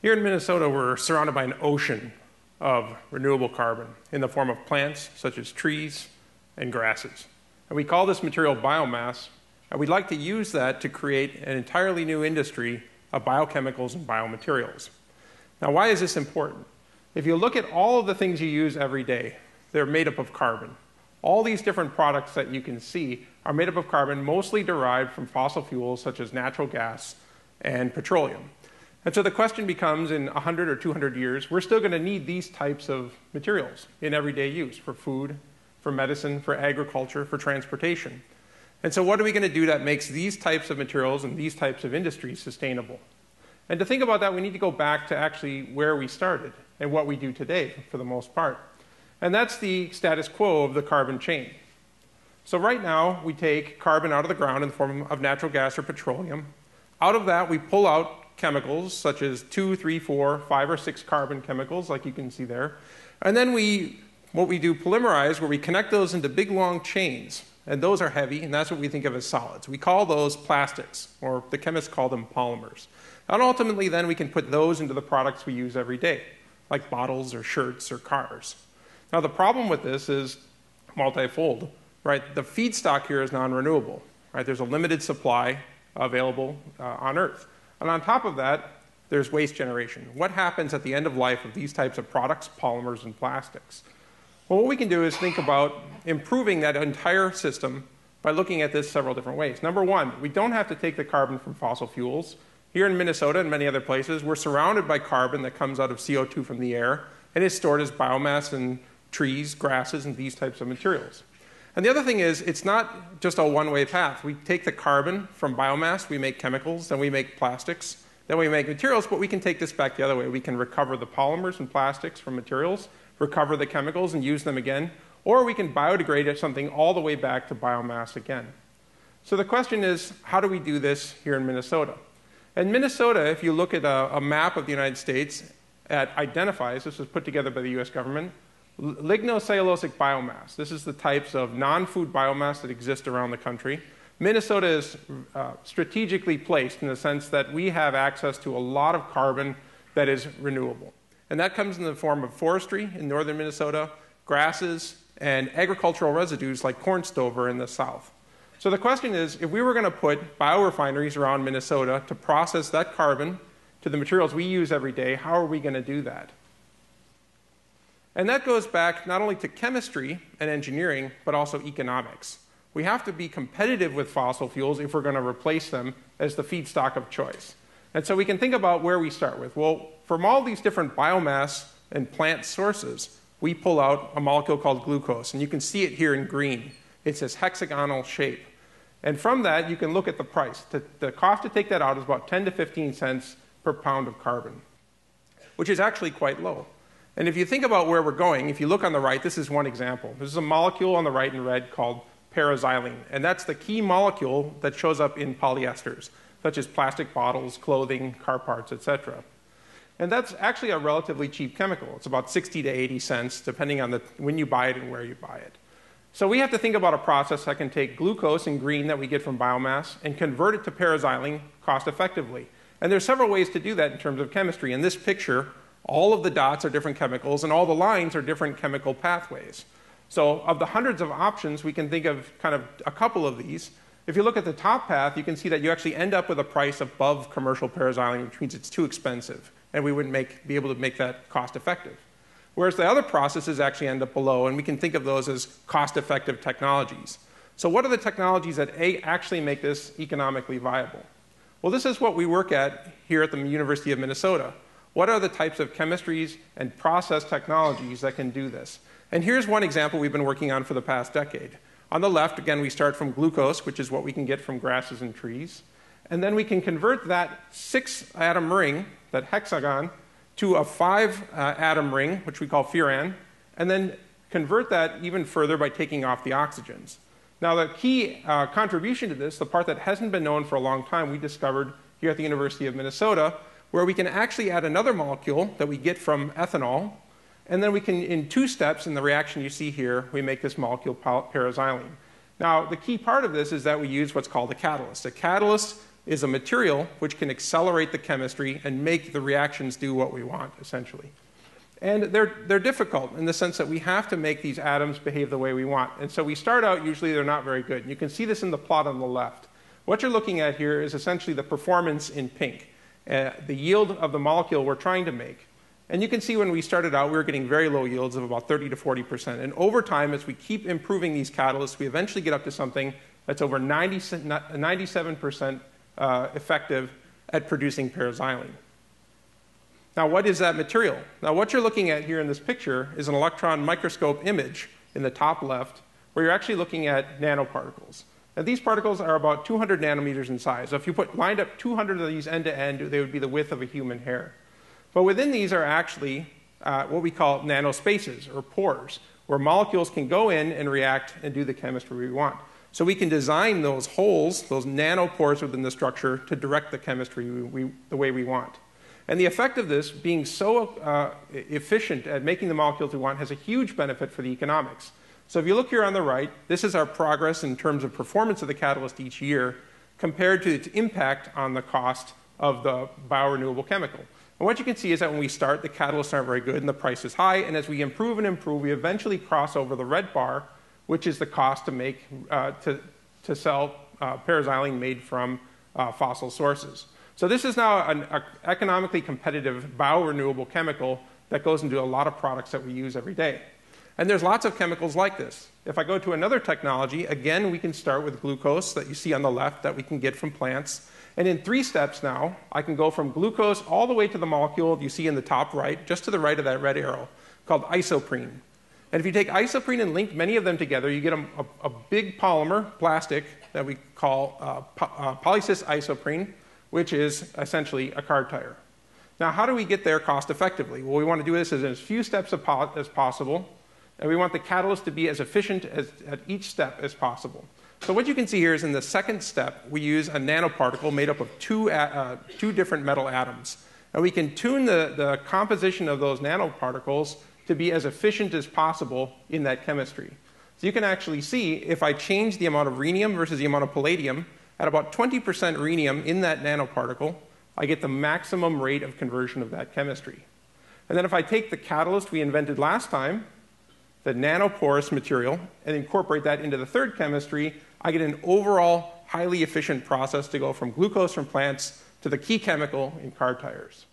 Here in Minnesota, we're surrounded by an ocean of renewable carbon in the form of plants such as trees and grasses. And we call this material biomass, and we'd like to use that to create an entirely new industry of biochemicals and biomaterials. Now, why is this important? If you look at all of the things you use every day, they're made up of carbon. All these different products that you can see are made up of carbon, mostly derived from fossil fuels such as natural gas and petroleum. And so the question becomes in 100 or 200 years, we're still going to need these types of materials in everyday use for food, for medicine, for agriculture, for transportation. And so, what are we going to do that makes these types of materials and these types of industries sustainable? And to think about that, we need to go back to actually where we started and what we do today for the most part. And that's the status quo of the carbon chain. So, right now, we take carbon out of the ground in the form of natural gas or petroleum. Out of that, we pull out chemicals such as two, three, four, five, or six carbon chemicals, like you can see there. And then we, what we do, polymerize, where we connect those into big long chains. And those are heavy, and that's what we think of as solids. We call those plastics, or the chemists call them polymers. And ultimately, then we can put those into the products we use every day, like bottles or shirts or cars. Now, the problem with this is multifold, right? The feedstock here is non renewable, right? There's a limited supply available uh, on Earth. And on top of that, there's waste generation. What happens at the end of life of these types of products, polymers, and plastics? Well, what we can do is think about improving that entire system by looking at this several different ways. Number one, we don't have to take the carbon from fossil fuels. Here in Minnesota and many other places, we're surrounded by carbon that comes out of CO2 from the air and is stored as biomass in trees, grasses, and these types of materials. And the other thing is, it's not just a one way path. We take the carbon from biomass, we make chemicals, then we make plastics, then we make materials, but we can take this back the other way. We can recover the polymers and plastics from materials, recover the chemicals and use them again, or we can biodegrade something all the way back to biomass again. So the question is, how do we do this here in Minnesota? In Minnesota, if you look at a, a map of the United States, it identifies, this was put together by the US government, Lignocellulosic biomass. This is the types of non food biomass that exist around the country. Minnesota is uh, strategically placed in the sense that we have access to a lot of carbon that is renewable. And that comes in the form of forestry in northern Minnesota, grasses, and agricultural residues like corn stover in the south. So the question is if we were going to put biorefineries around Minnesota to process that carbon to the materials we use every day, how are we going to do that? And that goes back not only to chemistry and engineering, but also economics. We have to be competitive with fossil fuels if we're going to replace them as the feedstock of choice. And so we can think about where we start with. Well, from all these different biomass and plant sources, we pull out a molecule called glucose. And you can see it here in green. It's this hexagonal shape. And from that, you can look at the price. The, the cost to take that out is about 10 to 15 cents per pound of carbon, which is actually quite low. And if you think about where we're going, if you look on the right, this is one example. This is a molecule on the right in red called paraxylene, and that's the key molecule that shows up in polyesters, such as plastic bottles, clothing, car parts, etc. And that's actually a relatively cheap chemical. It's about 60 to 80 cents, depending on the, when you buy it and where you buy it. So we have to think about a process that can take glucose and green that we get from biomass and convert it to paraxylene cost effectively. And there's several ways to do that in terms of chemistry. In this picture, all of the dots are different chemicals, and all the lines are different chemical pathways. So, of the hundreds of options, we can think of kind of a couple of these. If you look at the top path, you can see that you actually end up with a price above commercial paraxylene, which means it's too expensive, and we wouldn't make, be able to make that cost effective. Whereas the other processes actually end up below, and we can think of those as cost effective technologies. So, what are the technologies that a, actually make this economically viable? Well, this is what we work at here at the University of Minnesota. What are the types of chemistries and process technologies that can do this? And here's one example we've been working on for the past decade. On the left, again, we start from glucose, which is what we can get from grasses and trees. And then we can convert that six atom ring, that hexagon, to a five uh, atom ring, which we call furan, and then convert that even further by taking off the oxygens. Now, the key uh, contribution to this, the part that hasn't been known for a long time, we discovered here at the University of Minnesota, where we can actually add another molecule that we get from ethanol, and then we can, in two steps in the reaction you see here, we make this molecule paraxylene. Now, the key part of this is that we use what's called a catalyst. A catalyst is a material which can accelerate the chemistry and make the reactions do what we want, essentially. And they're, they're difficult in the sense that we have to make these atoms behave the way we want. And so we start out, usually they're not very good. And you can see this in the plot on the left. What you're looking at here is essentially the performance in pink, uh, the yield of the molecule we're trying to make. And you can see when we started out, we were getting very low yields of about 30 to 40%. And over time, as we keep improving these catalysts, we eventually get up to something that's over 90, 97% uh, effective at producing paraxylene. Now, what is that material? Now, what you're looking at here in this picture is an electron microscope image in the top left, where you're actually looking at nanoparticles. Now, these particles are about 200 nanometers in size. So if you put lined up 200 of these end to end, they would be the width of a human hair. But within these are actually uh, what we call nanospaces or pores, where molecules can go in and react and do the chemistry we want. So we can design those holes, those nanopores within the structure, to direct the chemistry we, we, the way we want. And the effect of this, being so uh, efficient at making the molecules we want, has a huge benefit for the economics. So if you look here on the right, this is our progress in terms of performance of the catalyst each year compared to its impact on the cost of the biorenewable chemical. And what you can see is that when we start, the catalysts aren't very good and the price is high. And as we improve and improve, we eventually cross over the red bar, which is the cost to make uh, to, to sell uh, paraxylene made from uh, fossil sources. So this is now an economically competitive biorenewable chemical that goes into a lot of products that we use every day. And there's lots of chemicals like this. If I go to another technology, again, we can start with glucose that you see on the left that we can get from plants. And in three steps now, I can go from glucose all the way to the molecule you see in the top right, just to the right of that red arrow, called isoprene. And if you take isoprene and link many of them together, you get a, a, a big polymer, plastic, that we call uh, po- uh, isoprene which is essentially a car tire. Now, how do we get there cost effectively? Well, we want to do this as few steps as possible, and we want the catalyst to be as efficient as, at each step as possible. So, what you can see here is in the second step, we use a nanoparticle made up of two, uh, two different metal atoms. And we can tune the, the composition of those nanoparticles to be as efficient as possible in that chemistry. So, you can actually see if I change the amount of rhenium versus the amount of palladium, at about 20% rhenium in that nanoparticle, I get the maximum rate of conversion of that chemistry. And then if I take the catalyst we invented last time, the nanoporous material, and incorporate that into the third chemistry, I get an overall highly efficient process to go from glucose from plants to the key chemical in car tires.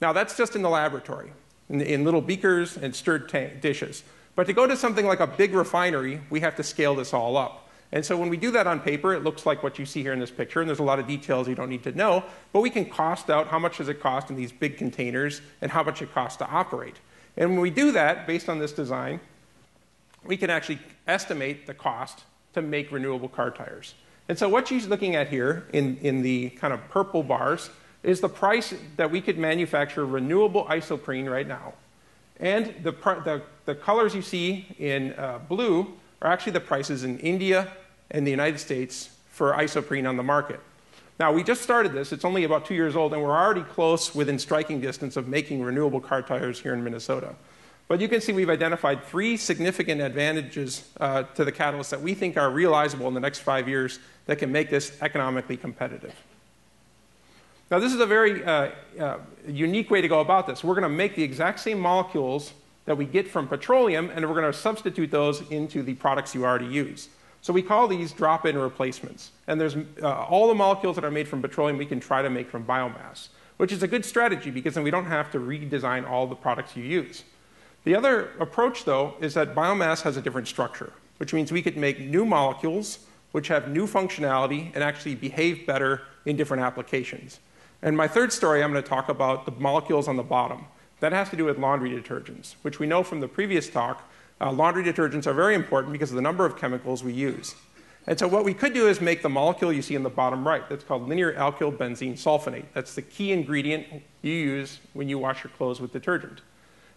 Now, that's just in the laboratory, in, in little beakers and stirred tank, dishes. But to go to something like a big refinery, we have to scale this all up. And so when we do that on paper, it looks like what you see here in this picture, and there's a lot of details you don't need to know, but we can cost out how much does it cost in these big containers and how much it costs to operate. And when we do that, based on this design, we can actually estimate the cost to make renewable car tires. And so what she's looking at here in, in the kind of purple bars is the price that we could manufacture renewable isoprene right now. And the, the, the colors you see in uh, blue are actually the prices in India and the United States for isoprene on the market. Now, we just started this. It's only about two years old, and we're already close within striking distance of making renewable car tires here in Minnesota. But you can see we've identified three significant advantages uh, to the catalyst that we think are realizable in the next five years that can make this economically competitive. Now, this is a very uh, uh, unique way to go about this. We're going to make the exact same molecules that we get from petroleum, and we're going to substitute those into the products you already use. So we call these drop-in replacements. And there's uh, all the molecules that are made from petroleum we can try to make from biomass, which is a good strategy because then we don't have to redesign all the products you use. The other approach, though, is that biomass has a different structure, which means we could make new molecules which have new functionality and actually behave better in different applications. And my third story, I'm going to talk about the molecules on the bottom. That has to do with laundry detergents, which we know from the previous talk, uh, laundry detergents are very important because of the number of chemicals we use. And so what we could do is make the molecule you see in the bottom right. That's called linear alkyl benzene sulfonate. That's the key ingredient you use when you wash your clothes with detergent.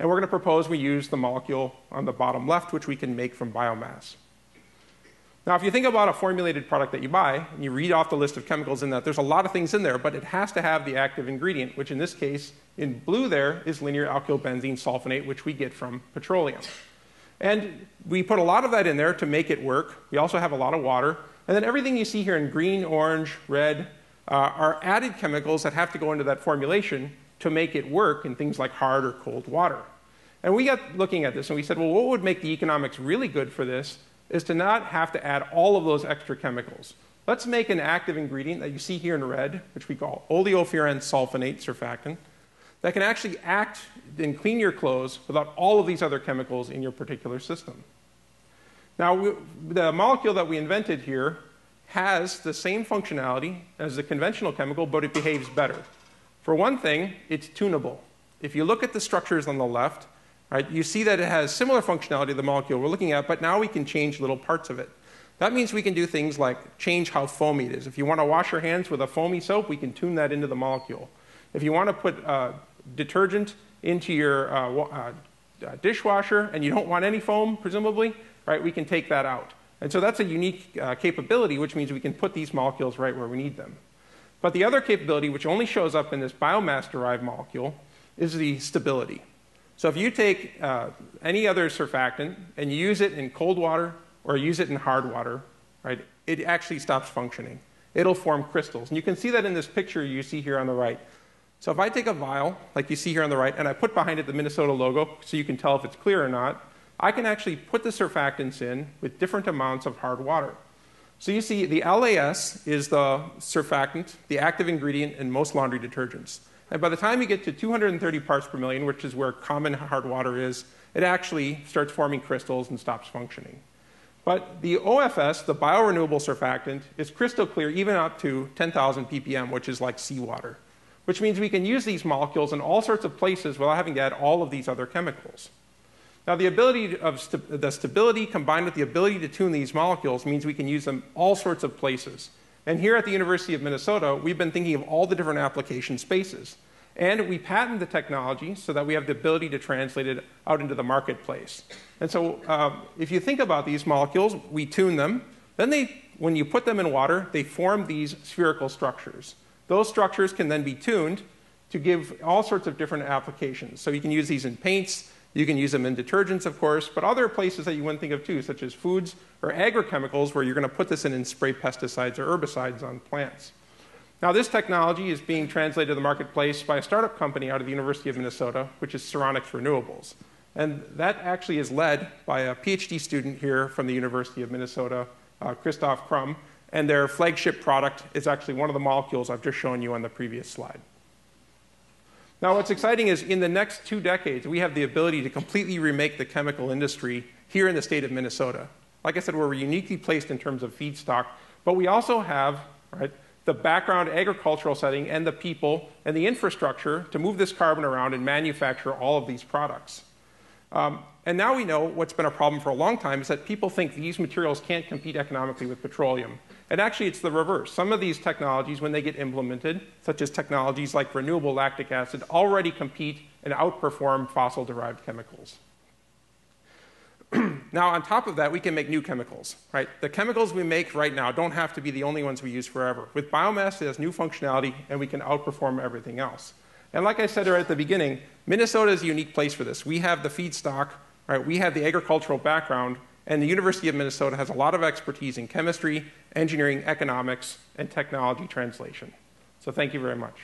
And we're going to propose we use the molecule on the bottom left, which we can make from biomass. Now, if you think about a formulated product that you buy, and you read off the list of chemicals in that, there's a lot of things in there, but it has to have the active ingredient, which in this case, in blue there, is linear alkyl benzene sulfonate, which we get from petroleum. And we put a lot of that in there to make it work. We also have a lot of water. And then everything you see here in green, orange, red, uh, are added chemicals that have to go into that formulation to make it work in things like hard or cold water. And we got looking at this and we said, well, what would make the economics really good for this is to not have to add all of those extra chemicals. Let's make an active ingredient that you see here in red, which we call oleofuran sulfonate surfactant, that can actually act and clean your clothes without all of these other chemicals in your particular system. Now, we, the molecule that we invented here has the same functionality as the conventional chemical, but it behaves better. For one thing, it's tunable. If you look at the structures on the left, right, you see that it has similar functionality to the molecule we're looking at, but now we can change little parts of it. That means we can do things like change how foamy it is. If you want to wash your hands with a foamy soap, we can tune that into the molecule. If you want to put uh, detergent into your uh, uh, dishwasher and you don't want any foam, presumably, right, we can take that out. And so that's a unique uh, capability, which means we can put these molecules right where we need them. But the other capability, which only shows up in this biomass derived molecule, is the stability. So if you take uh, any other surfactant and use it in cold water or use it in hard water, right, it actually stops functioning. It'll form crystals. And you can see that in this picture you see here on the right. So if I take a vial, like you see here on the right, and I put behind it the Minnesota logo so you can tell if it's clear or not, I can actually put the surfactants in with different amounts of hard water. So you see, the LAS is the surfactant, the active ingredient in most laundry detergents. And by the time you get to 230 parts per million, which is where common hard water is, it actually starts forming crystals and stops functioning. But the OFS, the biorenewable surfactant, is crystal clear even up to 10,000 ppm, which is like seawater, which means we can use these molecules in all sorts of places without having to add all of these other chemicals. Now, the ability of st the stability combined with the ability to tune these molecules means we can use them all sorts of places. And here at the University of Minnesota, we've been thinking of all the different application spaces. And we patent the technology so that we have the ability to translate it out into the marketplace. And so, uh, if you think about these molecules, we tune them. Then, they, when you put them in water, they form these spherical structures. Those structures can then be tuned to give all sorts of different applications. So, you can use these in paints, you can use them in detergents, of course, but other places that you wouldn't think of too, such as foods or agrochemicals, where you're going to put this in and spray pesticides or herbicides on plants. Now, this technology is being translated to the marketplace by a startup company out of the University of Minnesota, which is Sironix Renewables. And that actually is led by a PhD student here from the University of Minnesota, uh, Christoph Krumm, and their flagship product is actually one of the molecules I've just shown you on the previous slide. Now, what's exciting is in the next two decades, we have the ability to completely remake the chemical industry here in the state of Minnesota. Like I said, we're uniquely placed in terms of feedstock, but we also have right, the background agricultural setting and the people and the infrastructure to move this carbon around and manufacture all of these products. Um, and now we know what's been a problem for a long time is that people think these materials can't compete economically with petroleum. And actually, it's the reverse. Some of these technologies, when they get implemented, such as technologies like renewable lactic acid, already compete and outperform fossil derived chemicals. now, on top of that, we can make new chemicals, right? The chemicals we make right now don't have to be the only ones we use forever. With biomass, it has new functionality, and we can outperform everything else. And like I said right at the beginning, Minnesota is a unique place for this. We have the feedstock, right? We have the agricultural background, and the University of Minnesota has a lot of expertise in chemistry, engineering, economics, and technology translation. So thank you very much.